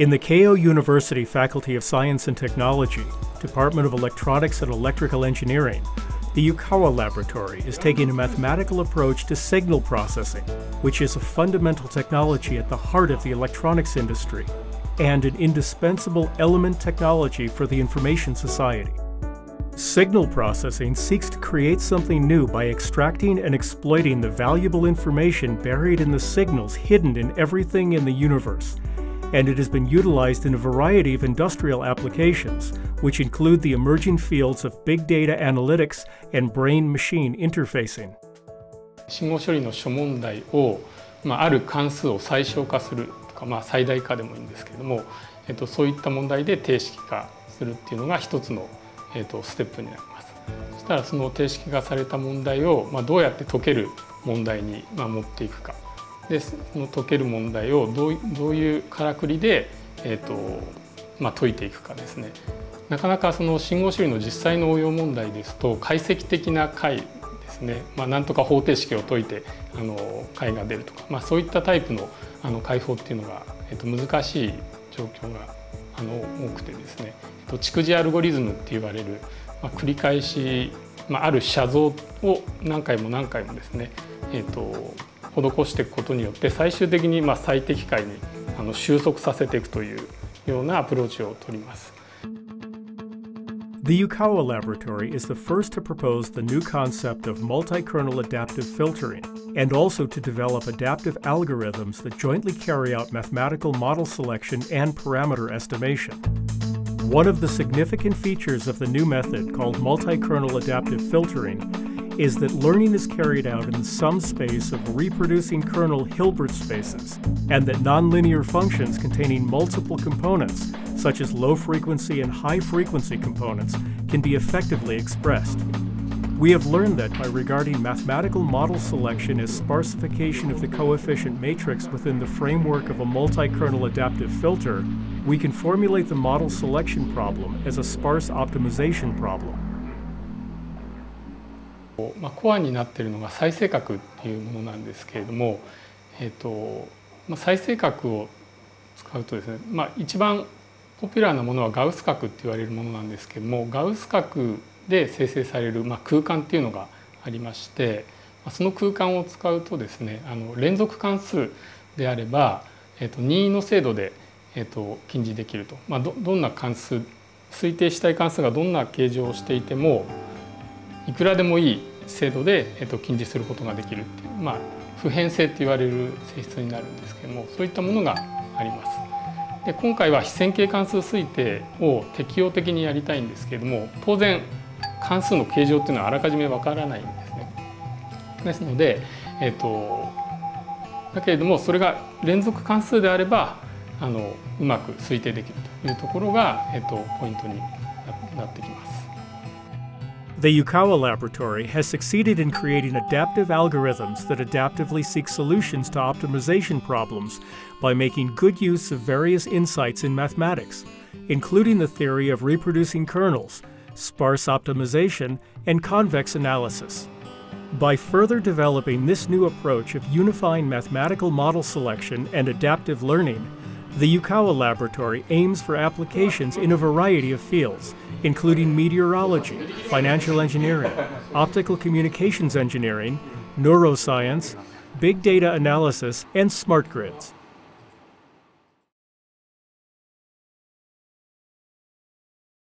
In the Keio University Faculty of Science and Technology, Department of Electronics and Electrical Engineering, the Yukawa Laboratory is taking a mathematical approach to signal processing, which is a fundamental technology at the heart of the electronics industry and an indispensable element technology for the information society. Signal processing seeks to create something new by extracting and exploiting the valuable information buried in the signals hidden in everything in the universe and it has been utilized in a variety of industrial applications, which include the emerging fields of big data analytics and brain-machine interfacing. 信号処理の諸問題を、まあ、ある関数を最小化するとか、まあ、最大化でもいいんですけれども、えっと、そういった問題で定式化するっていうのが一つの、えっと、ステップになります。そしたらその定式化された問題を、まあ、どうやって解ける問題に、まあ、持っていくか。 でその解ける問題をどうどういうからくりで、えーとまあ、解いていくかですね。なかなかその信号処理の実際の応用問題ですと解析的な解ですね、まあ、なんとか方程式を解いてあの解が出るとか、まあ、そういったタイプのあの解法っていうのが、えっと、難しい状況があの多くてですね、えっと、蓄字アルゴリズムって言われる、まあ、繰り返し、まあ、ある写像を何回も何回もですね、えっと、施していくことによって最終的にまあ最適解にあの収束させていくというようなアプローチを取ります。The Yukawa Laboratory is the first to propose the new concept of multi-kernel adaptive filtering and also to develop adaptive algorithms that jointly carry out mathematical model selection and parameter estimation. One of the significant features of the new method called multi-kernel adaptive filtering is that learning is carried out in sum space of reproducing kernel Hilbert spaces, and that nonlinear functions containing multiple components, such as low frequency and high frequency components, can be effectively expressed. We have learned that by regarding mathematical model selection as sparsification of the coefficient matrix within the framework of a multi-kernel adaptive filter, we can formulate the model selection problem as a sparse optimization problem. まあ、コアになっているのが再生角っていうものなんですけれども、えーとまあ、再生角を使うとですね、まあ、一番ポピュラーなものはガウス角って言われるものなんですけどもガウス角で生成される、まあ、空間っていうのがありましてその空間を使うとですねあの連続関数であれば、えー、と任意の精度で、えー、と近似できると、まあ、どどんな関数推定したい関数がどんな形状をしていてもいくらでもいい精度で、えっと、近似することができるっていう、まあ、普遍性って言われる性質になるんですけどもそういったものがあります。で今回は非線形関数推定を適用的にやりたいんですけれども当然関数の形状っていうのはあらかじめわからないんですね。ですので、えっと、だけれどもそれが連続関数であればあのうまく推定できるというところが、えっと、ポイントになってきます。The Yukawa Laboratory has succeeded in creating adaptive algorithms that adaptively seek solutions to optimization problems by making good use of various insights in mathematics, including the theory of reproducing kernels, sparse optimization, and convex analysis. By further developing this new approach of unifying mathematical model selection and adaptive learning, the Yukawa Laboratory aims for applications in a variety of fields, including meteorology, financial engineering, optical communications engineering, neuroscience, big data analysis, and smart grids.